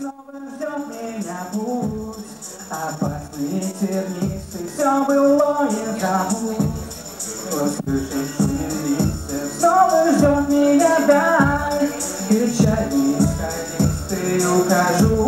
Снова ждет меня путь, опасный тернистый, все было и забудь. Услышишь, умилишься, снова ждет меня дай, печаль низкой, ты ухожу.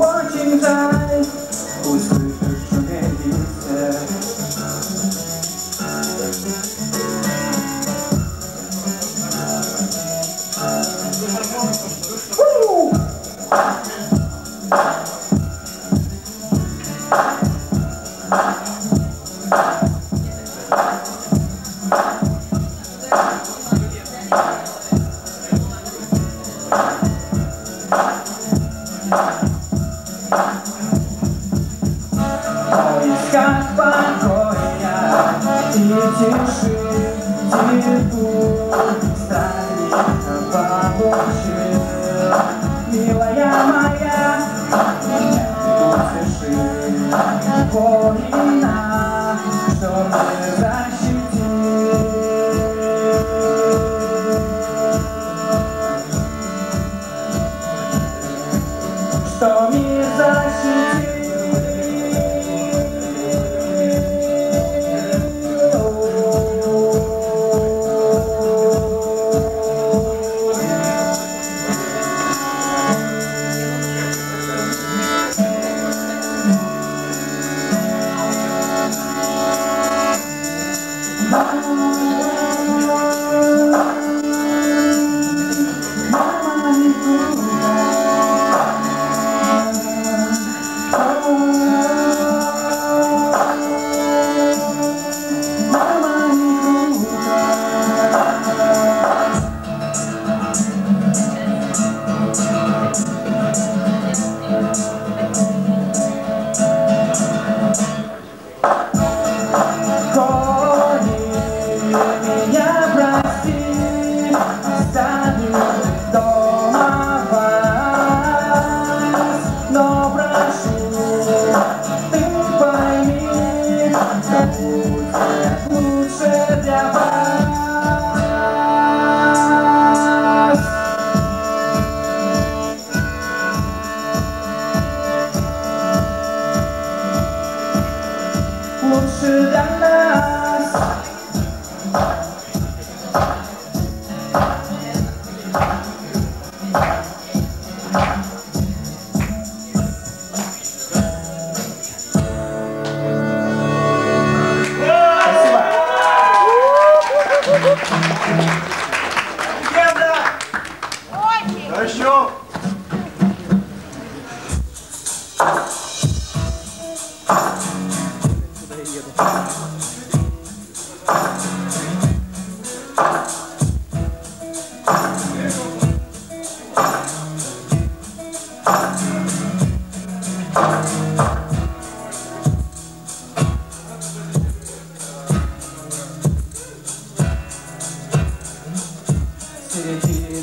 поисках покоя и тиши, тихую.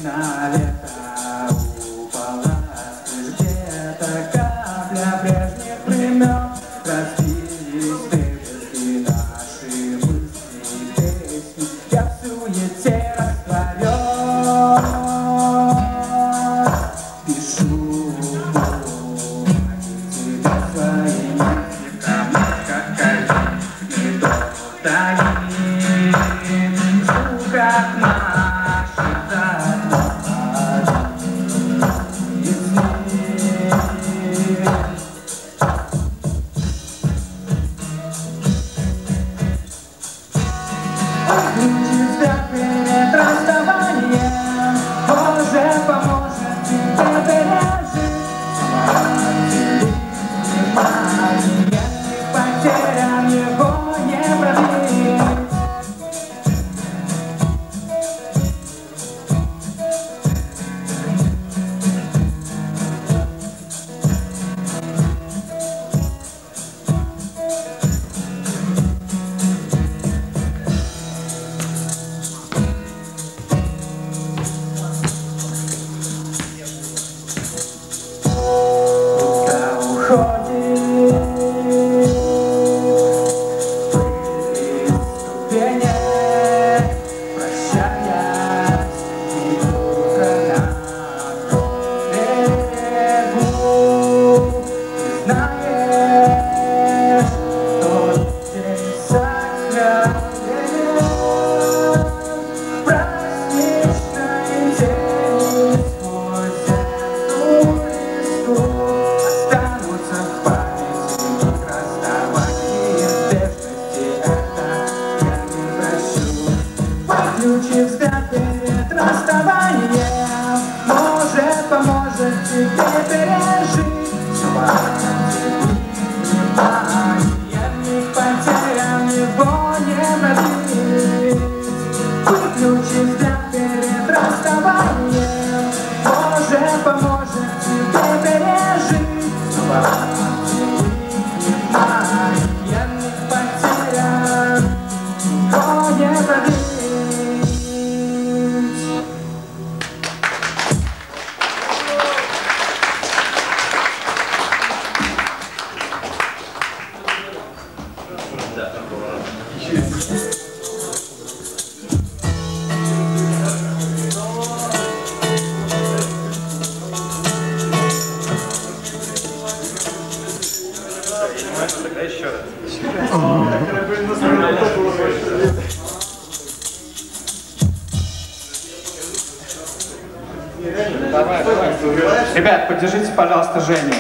time. se perder a gente Ребят, поддержите, пожалуйста, Женю.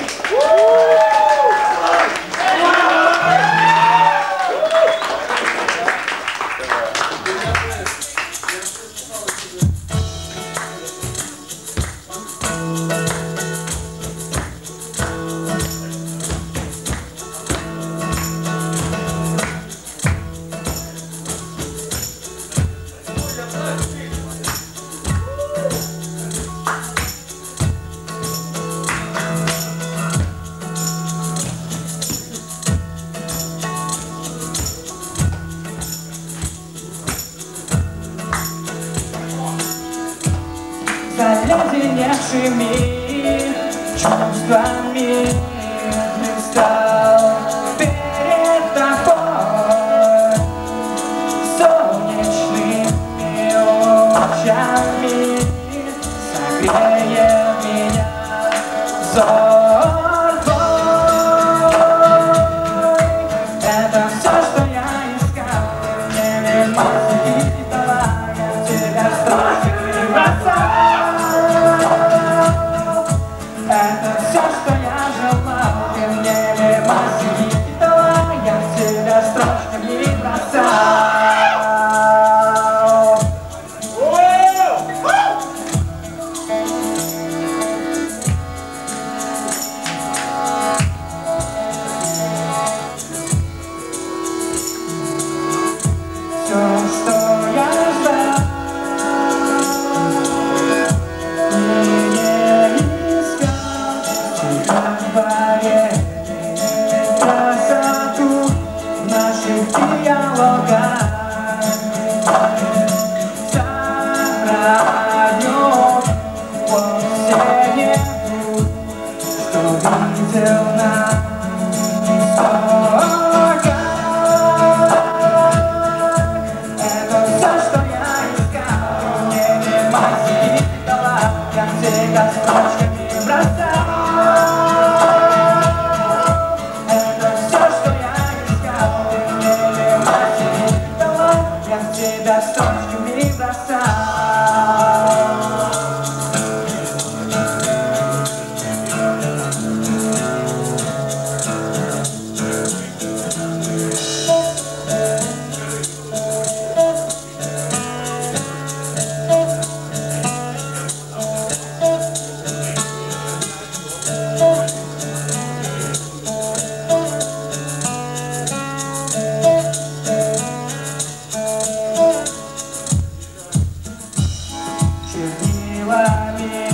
чернилами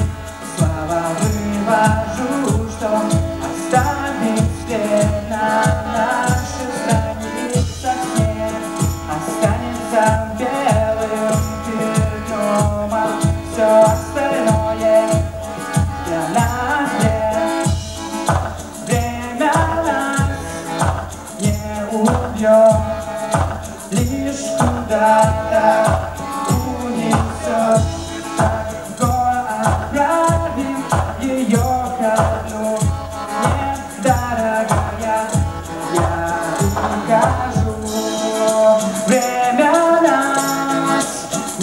Слова вывожу, что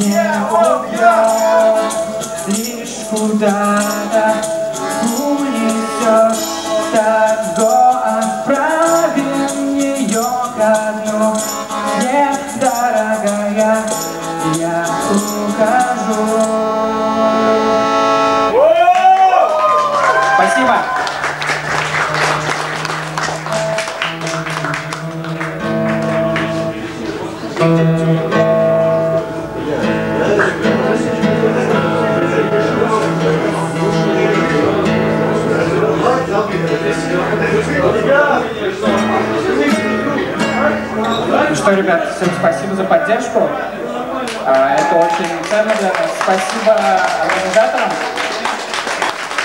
не убьет Лишь куда-то Ну что, ребят, всем спасибо за поддержку. А, это очень ценно для нас. Спасибо организаторам,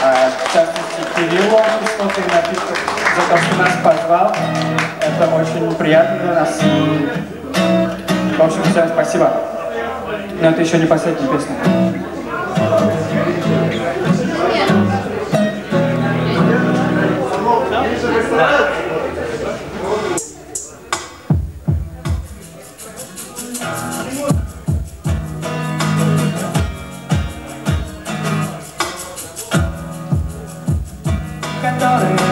а, в частности Кириллу Кислоты Напитков, за то, что нас позвал. Это очень приятно для нас. В общем, всем спасибо. Но это еще не последняя песня. Cantar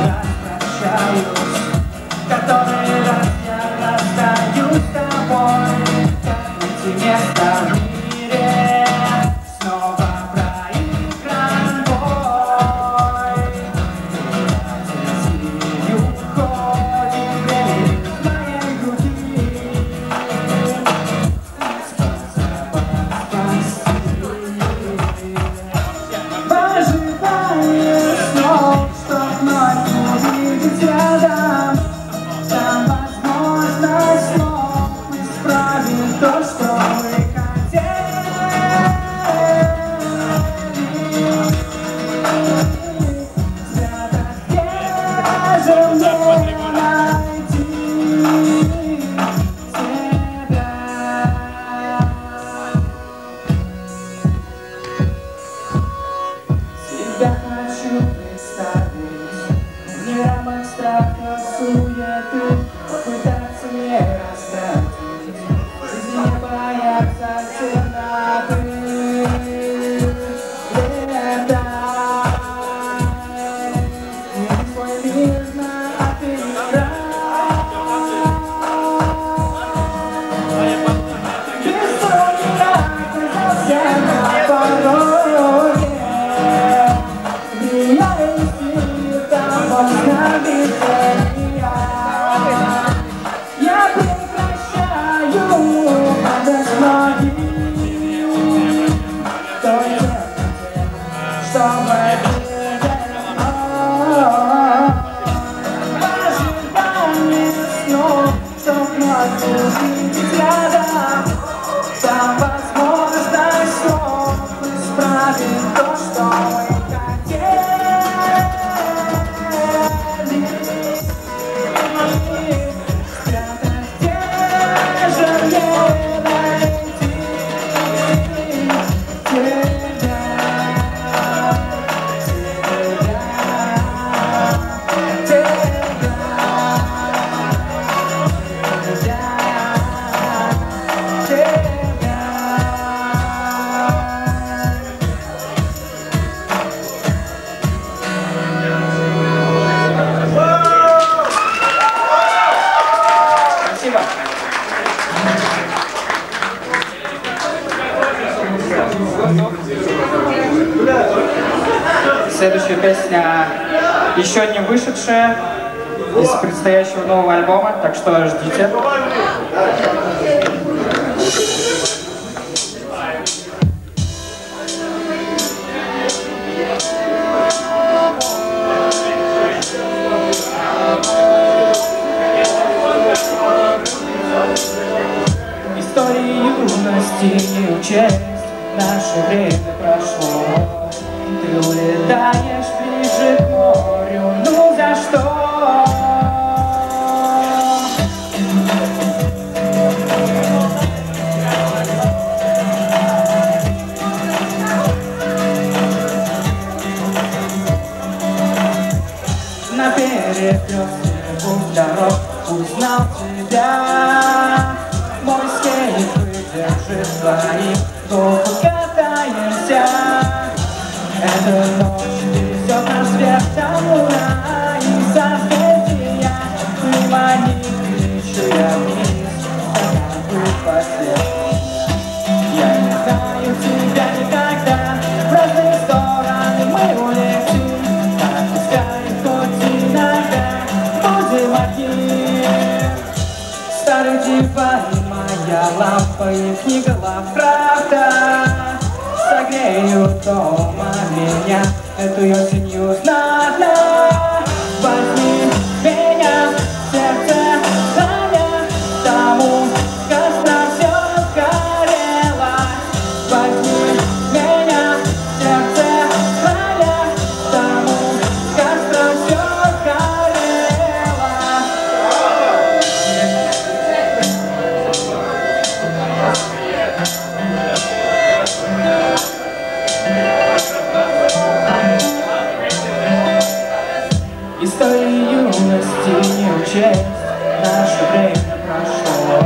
Следующая песня еще не вышедшая из предстоящего нового альбома, так что ждите. Истории юности не учат Nazareth Señor, tuyo, Señor. истории юности не учесть Наше время прошло.